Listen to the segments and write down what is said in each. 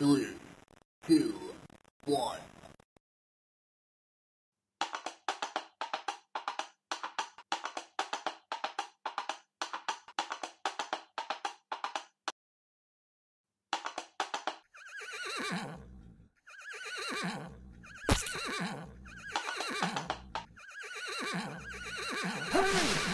Three, two, one. Hey!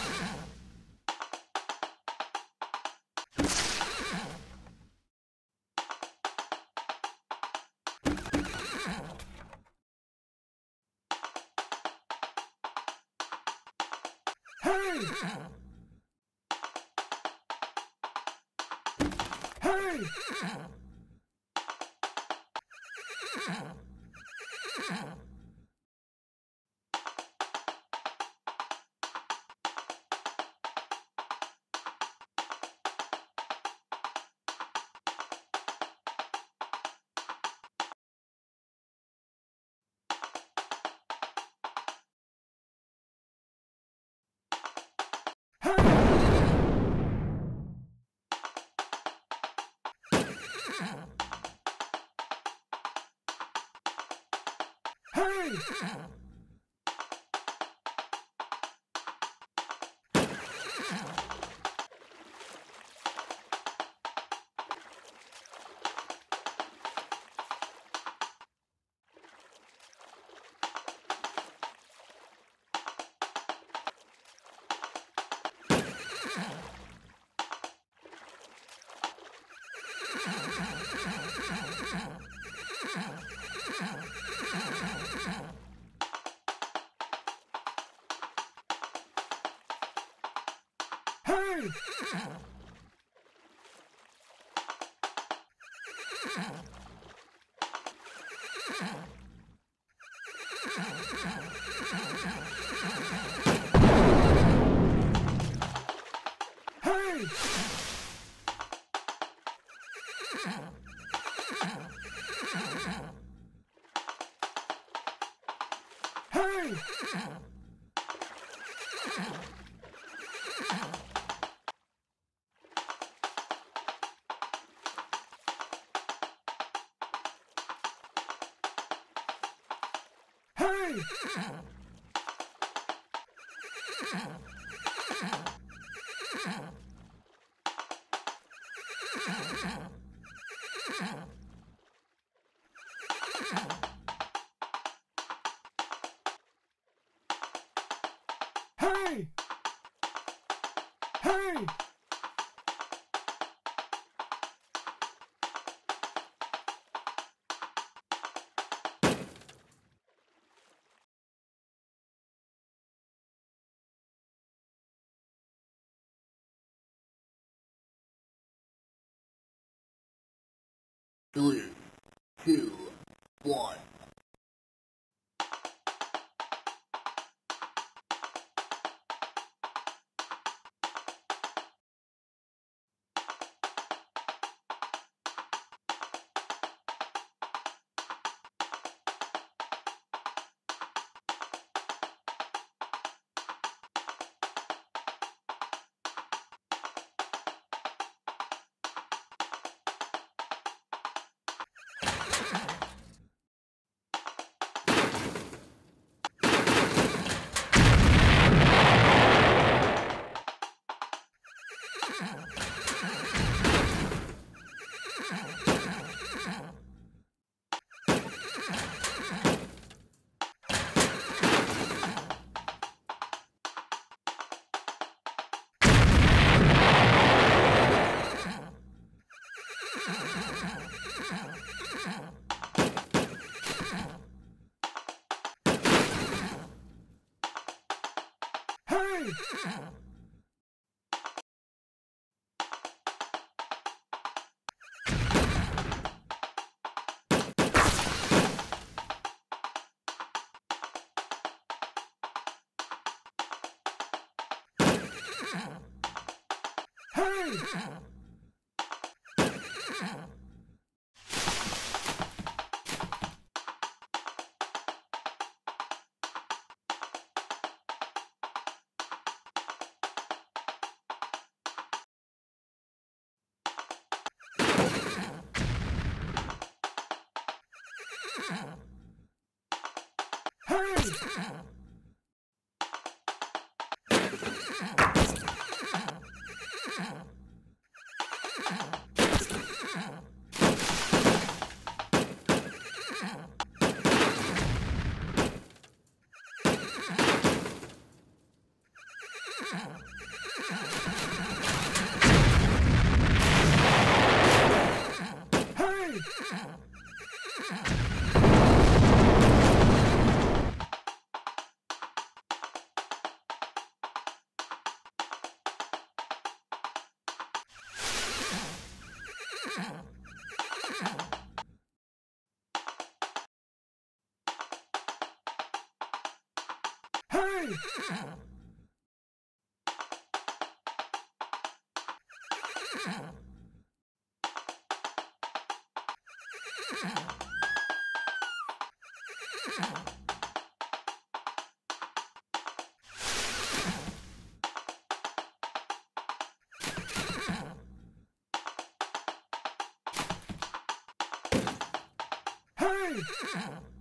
Hey! Hey! bird! Hey! Hey! Hey! Hey! Three, two, one. Hey! Yeah. Hey! Hey!